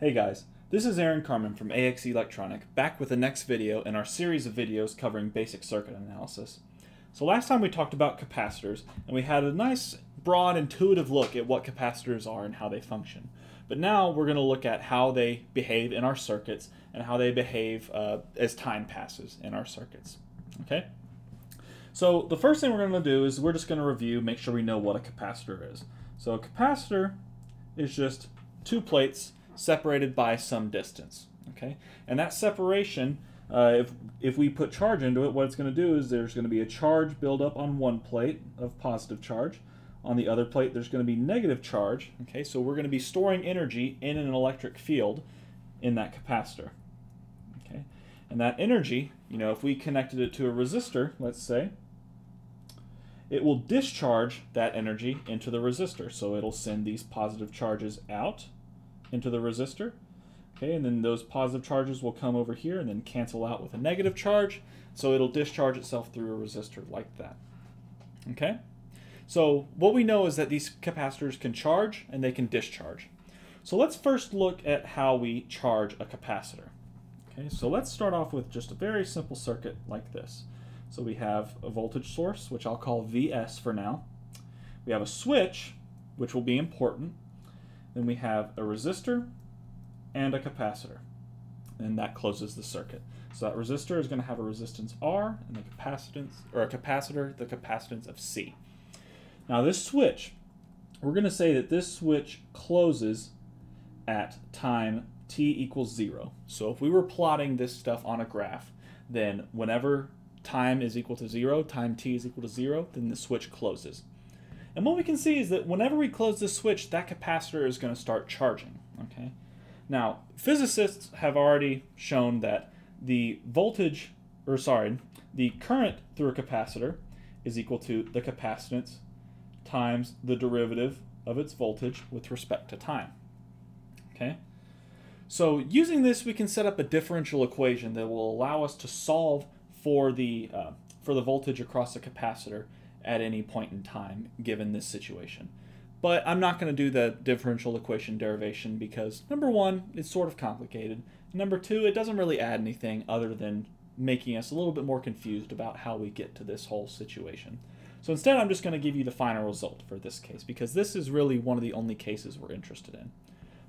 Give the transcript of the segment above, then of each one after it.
Hey guys, this is Aaron Carman from AX Electronic, back with the next video in our series of videos covering basic circuit analysis. So last time we talked about capacitors, and we had a nice, broad, intuitive look at what capacitors are and how they function. But now we're going to look at how they behave in our circuits and how they behave uh, as time passes in our circuits. Okay? So the first thing we're going to do is we're just going to review, make sure we know what a capacitor is. So a capacitor is just two plates separated by some distance. Okay, and that separation, uh, if if we put charge into it, what it's going to do is there's going to be a charge build up on one plate of positive charge. On the other plate, there's going to be negative charge. Okay, so we're going to be storing energy in an electric field in that capacitor. Okay, and that energy, you know, if we connected it to a resistor, let's say, it will discharge that energy into the resistor. So it'll send these positive charges out into the resistor. Okay, and then those positive charges will come over here and then cancel out with a negative charge. So it'll discharge itself through a resistor like that. Okay, so what we know is that these capacitors can charge and they can discharge. So let's first look at how we charge a capacitor. Okay, so let's start off with just a very simple circuit like this. So we have a voltage source, which I'll call Vs for now. We have a switch, which will be important, then we have a resistor and a capacitor. And that closes the circuit. So that resistor is going to have a resistance R and the capacitance, or a capacitor, the capacitance of C. Now this switch, we're going to say that this switch closes at time t equals zero. So if we were plotting this stuff on a graph, then whenever time is equal to zero, time t is equal to zero, then the switch closes. And what we can see is that whenever we close this switch, that capacitor is going to start charging. Okay. Now, physicists have already shown that the voltage, or sorry, the current through a capacitor is equal to the capacitance times the derivative of its voltage with respect to time. Okay. So using this, we can set up a differential equation that will allow us to solve for the uh, for the voltage across the capacitor at any point in time given this situation. But I'm not going to do the differential equation derivation because number one, it's sort of complicated. Number two, it doesn't really add anything other than making us a little bit more confused about how we get to this whole situation. So instead, I'm just going to give you the final result for this case because this is really one of the only cases we're interested in.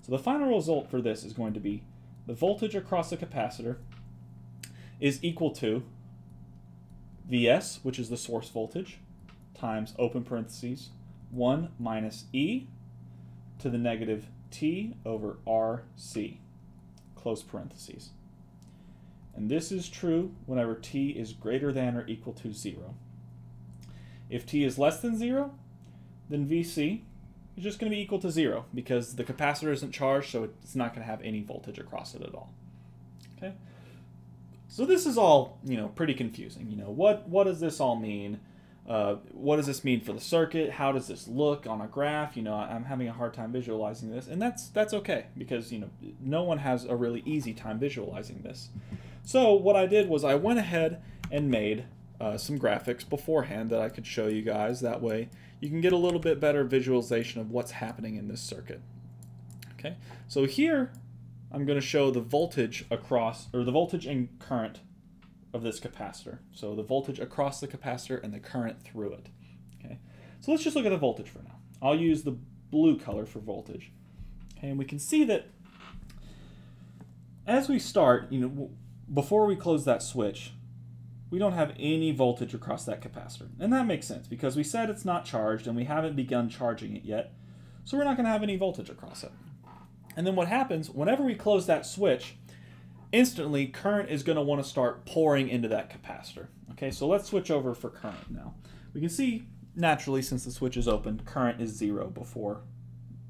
So the final result for this is going to be the voltage across the capacitor is equal to Vs, which is the source voltage, times open parentheses 1 minus e to the negative t over rc, close parentheses. And this is true whenever t is greater than or equal to 0. If t is less than 0, then Vc is just going to be equal to 0 because the capacitor isn't charged, so it's not going to have any voltage across it at all. Okay? So this is all, you know, pretty confusing. You know, what, what does this all mean? Uh, what does this mean for the circuit? How does this look on a graph? You know, I'm having a hard time visualizing this, and that's that's okay because you know no one has a really easy time visualizing this. So what I did was I went ahead and made uh, some graphics beforehand that I could show you guys. That way you can get a little bit better visualization of what's happening in this circuit. Okay, so here I'm going to show the voltage across, or the voltage and current of this capacitor. So the voltage across the capacitor and the current through it. Okay, so let's just look at the voltage for now. I'll use the blue color for voltage. Okay, and we can see that as we start, you know, before we close that switch, we don't have any voltage across that capacitor. And that makes sense because we said it's not charged and we haven't begun charging it yet. So we're not going to have any voltage across it. And then what happens, whenever we close that switch, instantly current is going to want to start pouring into that capacitor. Okay, so let's switch over for current now. We can see naturally since the switch is open, current is zero before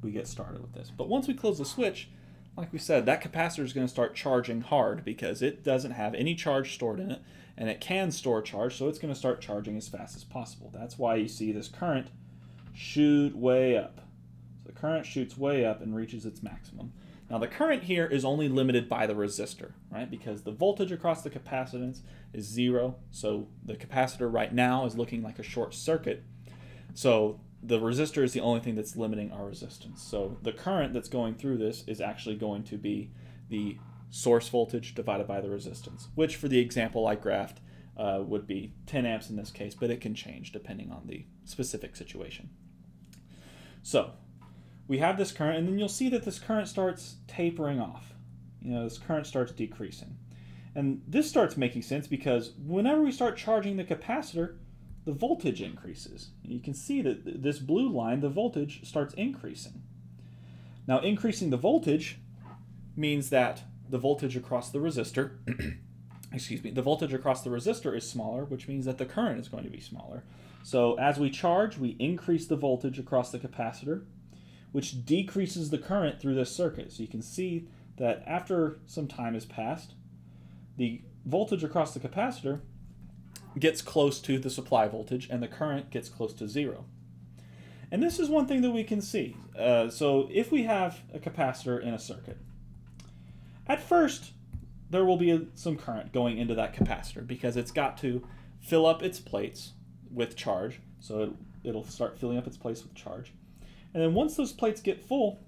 we get started with this. But once we close the switch, like we said, that capacitor is going to start charging hard because it doesn't have any charge stored in it and it can store charge, so it's going to start charging as fast as possible. That's why you see this current shoot way up. So the current shoots way up and reaches its maximum. Now the current here is only limited by the resistor, right? Because the voltage across the capacitance is zero, so the capacitor right now is looking like a short circuit. So the resistor is the only thing that's limiting our resistance. So the current that's going through this is actually going to be the source voltage divided by the resistance, which for the example I graphed uh, would be 10 amps in this case, but it can change depending on the specific situation. So we have this current, and then you'll see that this current starts tapering off. You know, this current starts decreasing. And this starts making sense because whenever we start charging the capacitor, the voltage increases. You can see that this blue line, the voltage starts increasing. Now, increasing the voltage means that the voltage across the resistor, excuse me, the voltage across the resistor is smaller, which means that the current is going to be smaller. So as we charge, we increase the voltage across the capacitor, which decreases the current through this circuit. So you can see that after some time has passed, the voltage across the capacitor gets close to the supply voltage and the current gets close to zero. And this is one thing that we can see. Uh, so if we have a capacitor in a circuit, at first there will be a, some current going into that capacitor because it's got to fill up its plates with charge. So it, it'll start filling up its plates with charge. And then once those plates get full,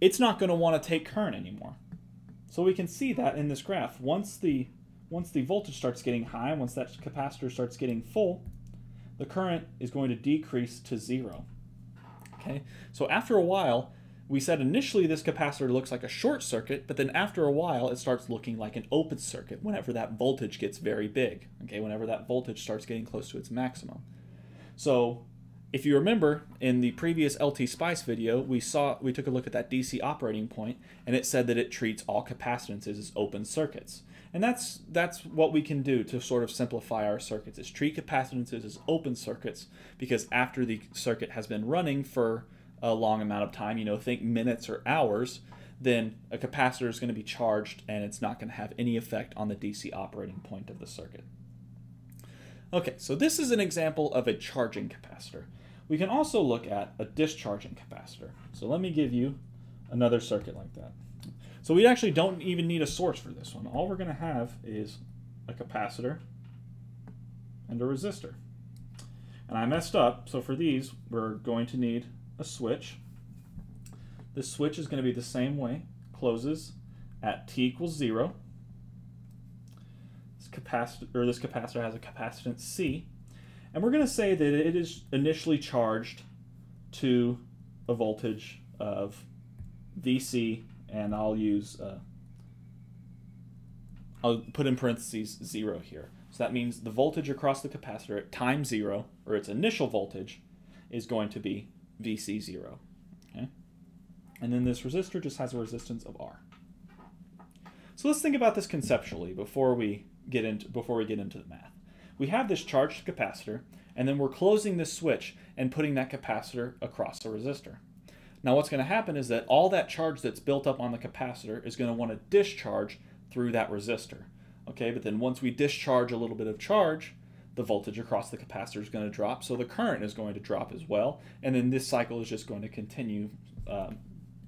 it's not going to want to take current anymore. So we can see that in this graph. Once the once the voltage starts getting high, once that capacitor starts getting full, the current is going to decrease to zero. Okay, so after a while, we said initially this capacitor looks like a short circuit, but then after a while it starts looking like an open circuit whenever that voltage gets very big, okay, whenever that voltage starts getting close to its maximum. So if you remember in the previous LT Spice video, we saw we took a look at that DC operating point and it said that it treats all capacitances as open circuits. And that's that's what we can do to sort of simplify our circuits is treat capacitances as open circuits because after the circuit has been running for a long amount of time, you know, think minutes or hours, then a capacitor is going to be charged and it's not going to have any effect on the DC operating point of the circuit. Okay, so this is an example of a charging capacitor. We can also look at a discharging capacitor. So let me give you another circuit like that. So we actually don't even need a source for this one. All we're going to have is a capacitor and a resistor. And I messed up, so for these, we're going to need a switch. This switch is going to be the same way, closes at t equals 0. This capacitor, or this capacitor has a capacitance C. And we're going to say that it is initially charged to a voltage of VC and I'll use, uh, I'll put in parentheses zero here. So that means the voltage across the capacitor at time zero, or its initial voltage, is going to be VC0. Okay? And then this resistor just has a resistance of R. So let's think about this conceptually before we get into before we get into the math. We have this charged capacitor, and then we're closing this switch and putting that capacitor across the resistor. Now what's going to happen is that all that charge that's built up on the capacitor is going to want to discharge through that resistor. Okay, but then once we discharge a little bit of charge, the voltage across the capacitor is going to drop, so the current is going to drop as well, and then this cycle is just going to continue uh,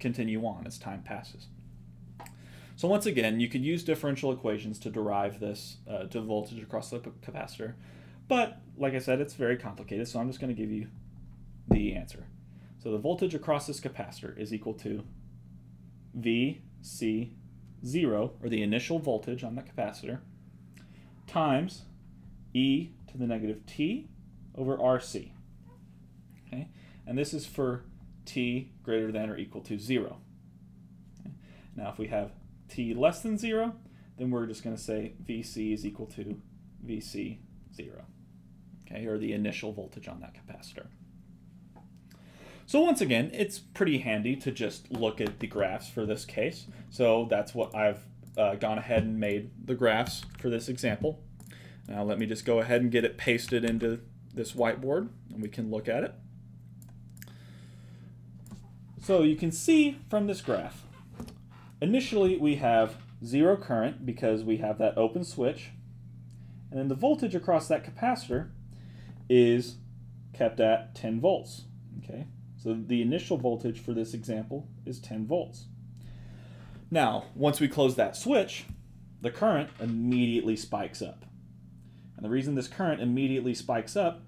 continue on as time passes. So once again, you could use differential equations to derive this uh, to voltage across the capacitor, but like I said, it's very complicated, so I'm just going to give you the answer. So the voltage across this capacitor is equal to VC0, or the initial voltage on the capacitor, times E to the negative T over RC. Okay? And this is for T greater than or equal to 0. Okay? Now if we have T less than 0, then we're just going to say VC is equal to VC0, okay, or the initial voltage on that capacitor. So once again, it's pretty handy to just look at the graphs for this case. So that's what I've uh, gone ahead and made the graphs for this example. Now let me just go ahead and get it pasted into this whiteboard and we can look at it. So you can see from this graph, initially we have zero current because we have that open switch. And then the voltage across that capacitor is kept at 10 volts. Okay, so the initial voltage for this example is 10 volts. Now, once we close that switch, the current immediately spikes up. And the reason this current immediately spikes up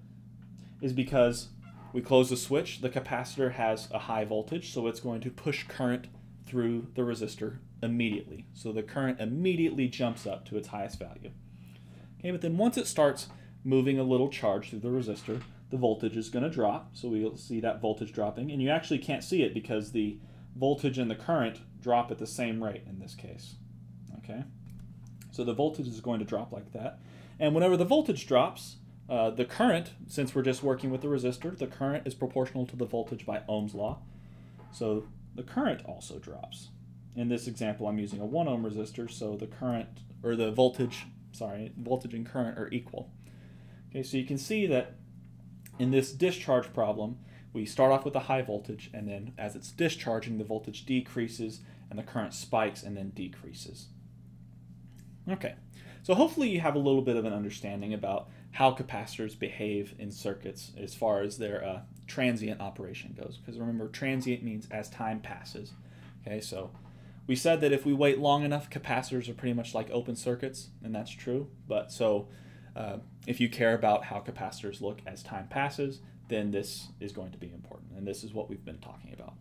is because we close the switch, the capacitor has a high voltage, so it's going to push current through the resistor immediately. So the current immediately jumps up to its highest value. Okay, but then once it starts moving a little charge through the resistor, the voltage is going to drop. So we'll see that voltage dropping, and you actually can't see it because the voltage and the current drop at the same rate in this case. Okay, so the voltage is going to drop like that. And whenever the voltage drops, uh, the current, since we're just working with the resistor, the current is proportional to the voltage by Ohm's law. So the current also drops. In this example, I'm using a 1 ohm resistor, so the current, or the voltage, sorry, voltage and current are equal. Okay, so you can see that in this discharge problem, we start off with a high voltage, and then as it's discharging, the voltage decreases and the current spikes and then decreases. Okay, so hopefully you have a little bit of an understanding about how capacitors behave in circuits as far as their uh, transient operation goes. Because remember, transient means as time passes. Okay, so we said that if we wait long enough, capacitors are pretty much like open circuits, and that's true. But so uh, if you care about how capacitors look as time passes, then this is going to be important, and this is what we've been talking about.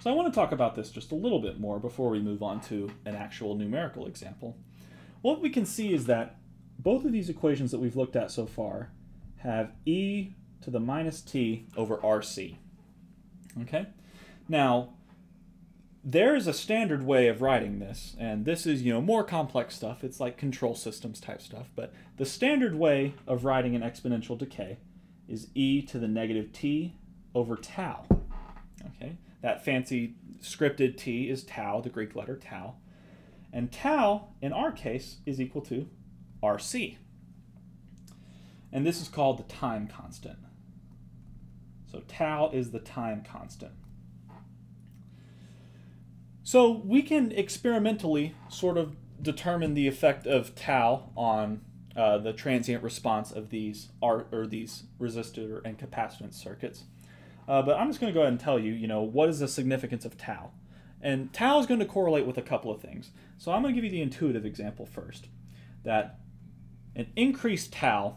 So I want to talk about this just a little bit more before we move on to an actual numerical example. What we can see is that both of these equations that we've looked at so far have e to the minus t over rc. Okay? Now, there is a standard way of writing this, and this is, you know, more complex stuff. It's like control systems type stuff, but the standard way of writing an exponential decay is e to the negative t over tau. Okay? That fancy scripted t is tau, the Greek letter tau. And tau, in our case, is equal to RC. And this is called the time constant. So tau is the time constant. So we can experimentally sort of determine the effect of tau on uh, the transient response of these or these resistor and capacitance circuits. Uh, but I'm just going to go ahead and tell you, you know, what is the significance of tau? And tau is going to correlate with a couple of things. So I'm going to give you the intuitive example first. That an increased tau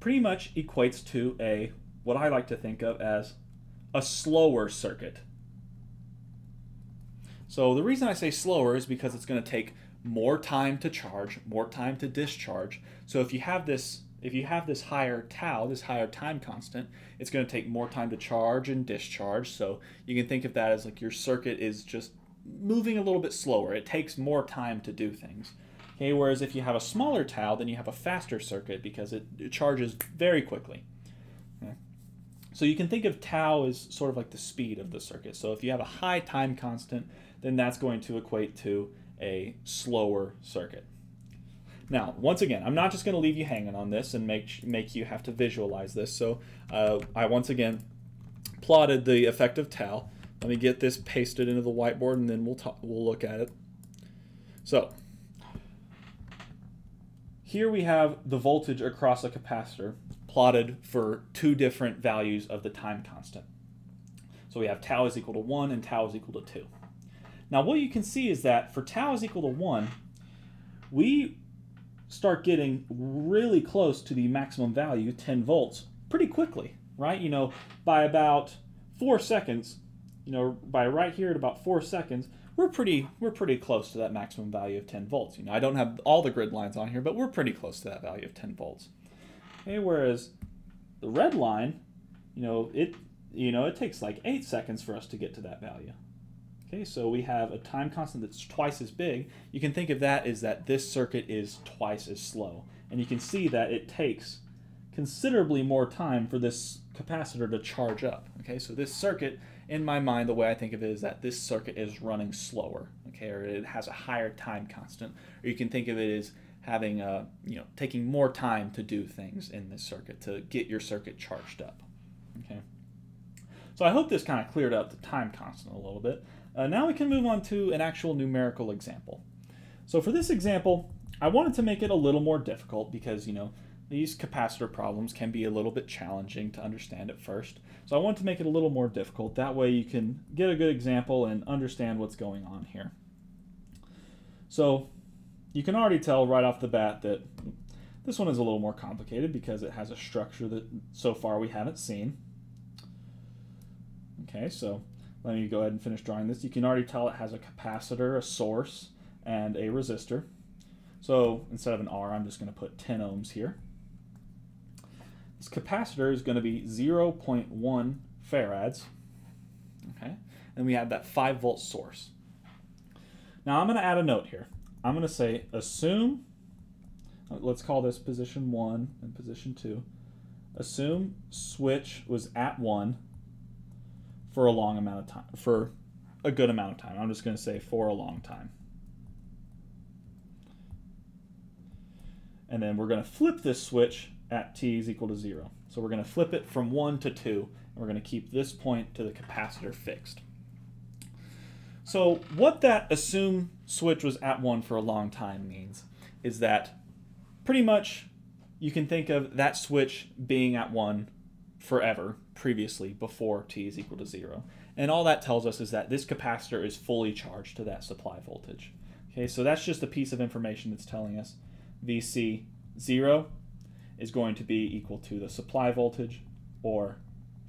pretty much equates to a what I like to think of as a slower circuit. So the reason I say slower is because it's going to take more time to charge, more time to discharge. So if you have this if you have this higher tau, this higher time constant, it's going to take more time to charge and discharge. So you can think of that as like your circuit is just moving a little bit slower. It takes more time to do things. Okay, whereas if you have a smaller tau, then you have a faster circuit because it, it charges very quickly. So you can think of tau as sort of like the speed of the circuit. So if you have a high time constant, then that's going to equate to a slower circuit. Now, once again, I'm not just going to leave you hanging on this and make make you have to visualize this. So uh, I once again plotted the effect of tau. Let me get this pasted into the whiteboard, and then we'll talk, we'll look at it. So here we have the voltage across a capacitor plotted for two different values of the time constant. So we have tau is equal to 1 and tau is equal to 2. Now what you can see is that for tau is equal to 1, we start getting really close to the maximum value, 10 volts, pretty quickly, right? You know, by about 4 seconds, you know, by right here at about 4 seconds, we're pretty we're pretty close to that maximum value of 10 volts. You know, I don't have all the grid lines on here, but we're pretty close to that value of 10 volts. Okay, whereas the red line, you know, it you know, it takes like 8 seconds for us to get to that value. Okay, so we have a time constant that's twice as big. You can think of that as that this circuit is twice as slow. And you can see that it takes considerably more time for this capacitor to charge up. Okay, so this circuit in my mind, the way I think of it is that this circuit is running slower, okay, or it has a higher time constant. Or you can think of it as having a, you know, taking more time to do things in this circuit to get your circuit charged up, okay. So I hope this kind of cleared up the time constant a little bit. Uh, now we can move on to an actual numerical example. So for this example, I wanted to make it a little more difficult because, you know, these capacitor problems can be a little bit challenging to understand at first. So I want to make it a little more difficult. That way you can get a good example and understand what's going on here. So you can already tell right off the bat that This one is a little more complicated because it has a structure that so far we haven't seen. Okay, so let me go ahead and finish drawing this. You can already tell it has a capacitor, a source, and a resistor. So instead of an R, I'm just going to put 10 ohms here. This capacitor is going to be 0.1 farads. Okay, and we have that 5 volt source. Now I'm going to add a note here. I'm going to say assume, let's call this position 1 and position 2. Assume switch was at 1 for a long amount of time, for a good amount of time. I'm just going to say for a long time. And then we're going to flip this switch at t is equal to 0. So we're going to flip it from 1 to 2, and we're going to keep this point to the capacitor fixed. So what that assume switch was at 1 for a long time means is that pretty much you can think of that switch being at 1 forever previously before t is equal to 0. And all that tells us is that this capacitor is fully charged to that supply voltage. Okay, so that's just a piece of information that's telling us VC 0 is going to be equal to the supply voltage or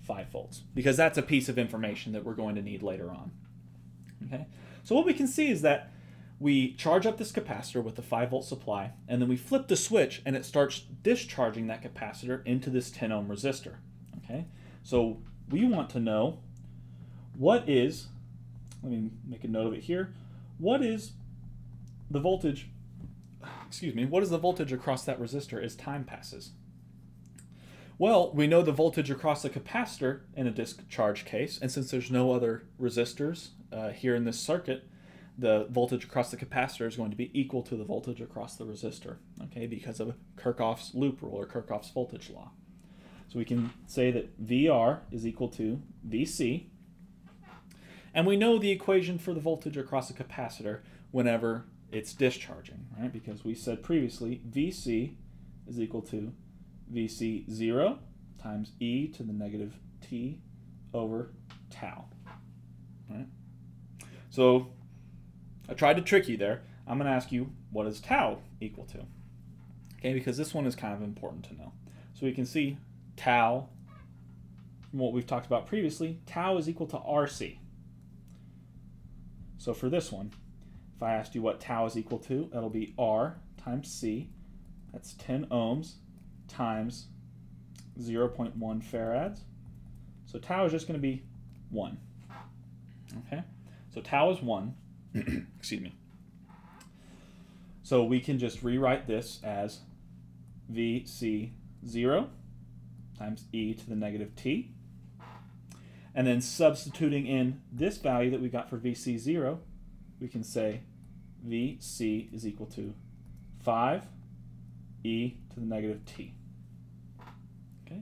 5 volts because that's a piece of information that we're going to need later on. Okay, so what we can see is that we charge up this capacitor with the 5 volt supply and then we flip the switch and it starts discharging that capacitor into this 10 ohm resistor. Okay, so we want to know what is, let me make a note of it here, what is the voltage, excuse me, what is the voltage across that resistor as time passes? Well, we know the voltage across the capacitor in a discharge case, and since there's no other resistors uh, here in this circuit, the voltage across the capacitor is going to be equal to the voltage across the resistor, okay, because of Kirchhoff's loop rule or Kirchhoff's voltage law. So we can say that VR is equal to VC. And we know the equation for the voltage across a capacitor whenever it's discharging, right? Because we said previously VC is equal to VC 0 times e to the negative t over tau. Right? So I tried to trick you there. I'm going to ask you, what is tau equal to? Okay, because this one is kind of important to know. So we can see tau, from what we've talked about previously, tau is equal to RC. So for this one, if I asked you what tau is equal to, that'll be R times C. That's 10 ohms times 0.1 farads. So tau is just going to be 1. Okay? So tau is 1. Excuse me. So we can just rewrite this as VC0 times e to the negative t. And then substituting in this value that we got for VC0, we can say VC is equal to 5 e to the negative t. Okay.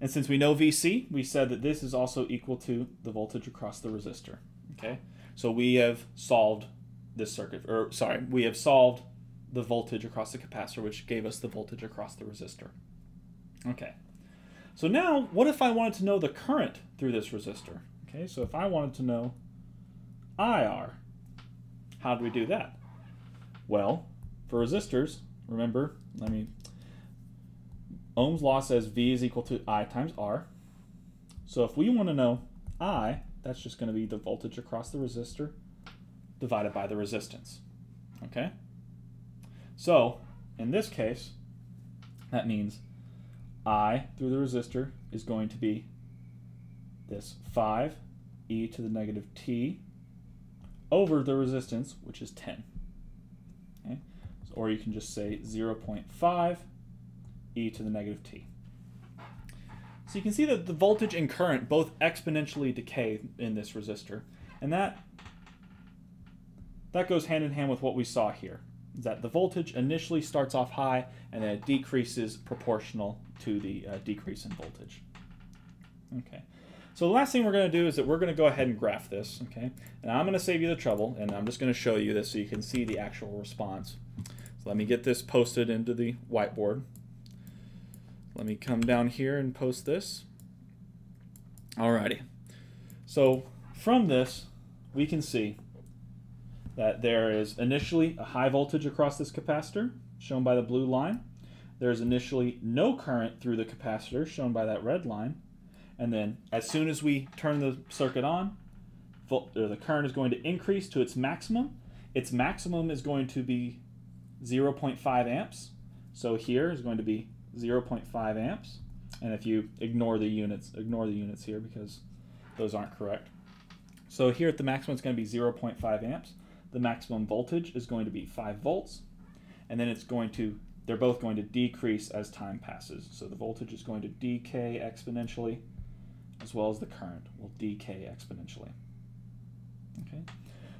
And since we know VC, we said that this is also equal to the voltage across the resistor. Okay. So we have solved this circuit, or sorry, we have solved the voltage across the capacitor, which gave us the voltage across the resistor. Okay. So now, what if I wanted to know the current through this resistor? Okay, so if I wanted to know IR, how do we do that? Well, for resistors, remember, let me, Ohm's law says V is equal to I times R. So if we want to know I, that's just going to be the voltage across the resistor divided by the resistance. Okay? So, in this case, that means I through the resistor is going to be this 5 e to the negative t over the resistance, which is 10. Okay? So, or you can just say 0.5 e to the negative t. So you can see that the voltage and current both exponentially decay in this resistor, and that that goes hand in hand with what we saw here is that the voltage initially starts off high and then it decreases proportional to the uh, decrease in voltage. Okay, so the last thing we're going to do is that we're going to go ahead and graph this, okay? And I'm going to save you the trouble, and I'm just going to show you this so you can see the actual response. So let me get this posted into the whiteboard. Let me come down here and post this. Alrighty. So from this, we can see that there is initially a high voltage across this capacitor, shown by the blue line. there's initially no current through the capacitor, shown by that red line. And then as soon as we turn the circuit on, the current is going to increase to its maximum. Its maximum is going to be 0.5 amps. So here is going to be 0.5 amps. And if you ignore the units, ignore the units here because those aren't correct. So here at the maximum, it's going to be 0.5 amps. The maximum voltage is going to be 5 volts. And then it's going to, they're both going to decrease as time passes. So the voltage is going to decay exponentially, as well as the current will decay exponentially. Okay.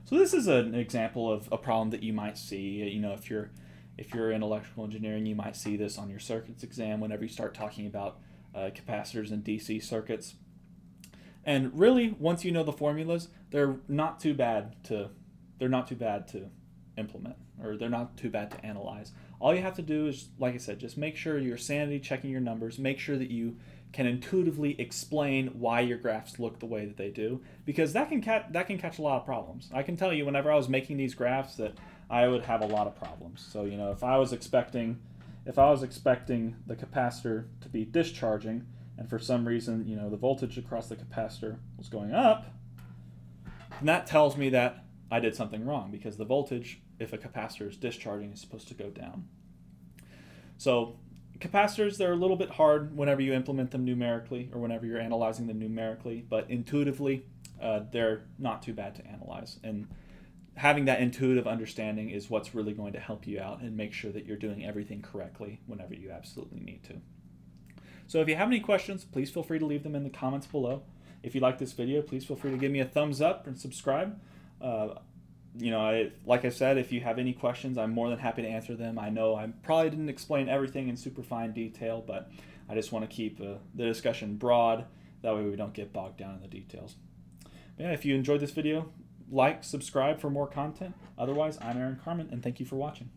So this is an example of a problem that you might see. You know, if you're if you're in electrical engineering, you might see this on your circuits exam whenever you start talking about uh, capacitors and DC circuits. And really, once you know the formulas, they're not too bad to they're not too bad to implement or they're not too bad to analyze. All you have to do is, like I said, just make sure you're sanity checking your numbers. Make sure that you can intuitively explain why your graphs look the way that they do, because that can that can catch a lot of problems. I can tell you, whenever I was making these graphs, that I would have a lot of problems. So you know, if I was expecting, if I was expecting the capacitor to be discharging, and for some reason, you know, the voltage across the capacitor was going up, and that tells me that I did something wrong because the voltage, if a capacitor is discharging, is supposed to go down. So capacitors, they're a little bit hard whenever you implement them numerically or whenever you're analyzing them numerically, but intuitively, uh, they're not too bad to analyze. And having that intuitive understanding is what's really going to help you out and make sure that you're doing everything correctly whenever you absolutely need to. So if you have any questions, please feel free to leave them in the comments below. If you like this video, please feel free to give me a thumbs up and subscribe. Uh, you know, I, like I said, if you have any questions, I'm more than happy to answer them. I know I probably didn't explain everything in super fine detail, but I just want to keep uh, the discussion broad. That way we don't get bogged down in the details. But yeah, if you enjoyed this video, like, subscribe for more content. Otherwise, I'm Aaron Carman, and thank you for watching.